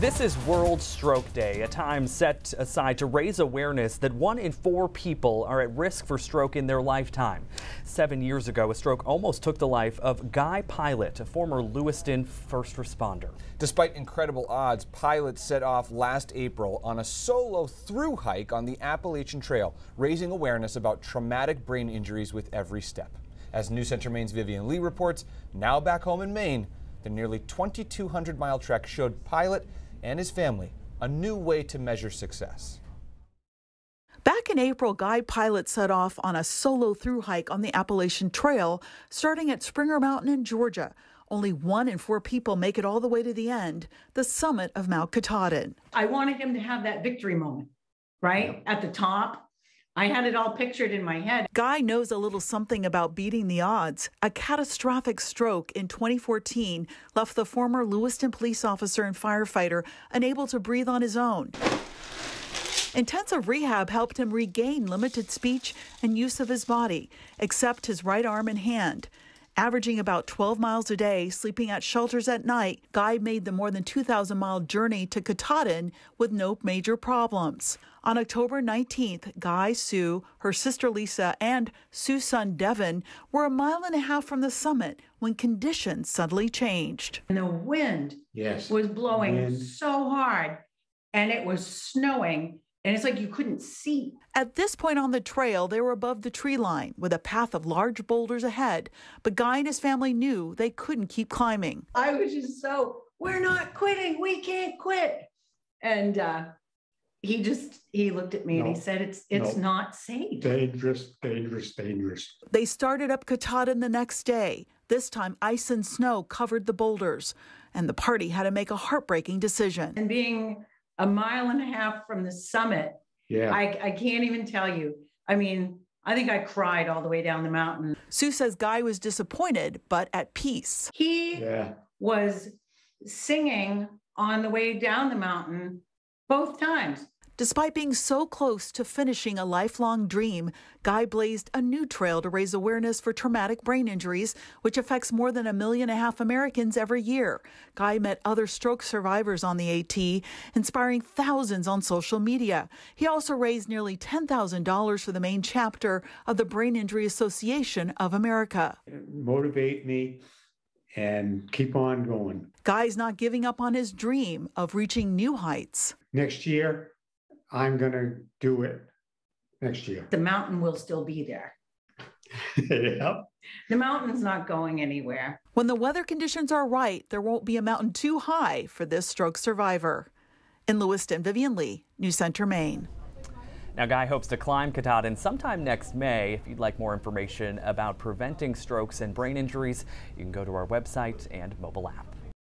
This is World Stroke Day, a time set aside to raise awareness that one in four people are at risk for stroke in their lifetime. Seven years ago, a stroke almost took the life of Guy Pilote, a former Lewiston first responder. Despite incredible odds, Pilote set off last April on a solo through hike on the Appalachian Trail, raising awareness about traumatic brain injuries with every step. As News Center Maine's Vivian Lee reports, now back home in Maine, the nearly 2,200 mile trek showed Pilote and his family a new way to measure success. Back in April, Guy Pilote set off on a solo through hike on the Appalachian Trail, starting at Springer Mountain in Georgia. Only one in four people make it all the way to the end, the summit of Mount Katahdin. I wanted him to have that victory moment, right? Yep. At the top, I had it all pictured in my head. Guy knows a little something about beating the odds. A catastrophic stroke in 2014 left the former Lewiston police officer and firefighter unable to breathe on his own. Intensive rehab helped him regain limited speech and use of his body, except his right arm and hand. Averaging about 12 miles a day, sleeping at shelters at night, Guy made the more than 2,000 mile journey to Katahdin with no major problems. On October 19th, Guy, Sue, her sister Lisa, and Sue's son Devin were a mile and a half from the summit when conditions suddenly changed. And the wind yes. was blowing wind. so hard, and it was snowing and it's like you couldn't see. At this point on the trail, they were above the tree line with a path of large boulders ahead. But Guy and his family knew they couldn't keep climbing. I was just so, we're not quitting. We can't quit. And uh, he just he looked at me no, and he said it's it's no. not safe dangerous dangerous dangerous they started up katahdin the next day this time ice and snow covered the boulders and the party had to make a heartbreaking decision and being a mile and a half from the summit. Yeah. I, I can't even tell you. I mean, I think I cried all the way down the mountain. Sue says Guy was disappointed, but at peace. He yeah. was singing on the way down the mountain both times. Despite being so close to finishing a lifelong dream, Guy blazed a new trail to raise awareness for traumatic brain injuries, which affects more than a million and a half Americans every year. Guy met other stroke survivors on the AT, inspiring thousands on social media. He also raised nearly $10,000 for the Maine chapter of the Brain Injury Association of America. Motivate me and keep on going. Guy's not giving up on his dream of reaching new heights. Next year, I'm going to do it next year. The mountain will still be there. yep. The mountain's not going anywhere. When the weather conditions are right, there won't be a mountain too high for this stroke survivor. In Lewiston, Vivian Lee, New Center, Maine. Now, Guy hopes to climb Katahdin sometime next May. If you'd like more information about preventing strokes and brain injuries, you can go to our website and mobile app.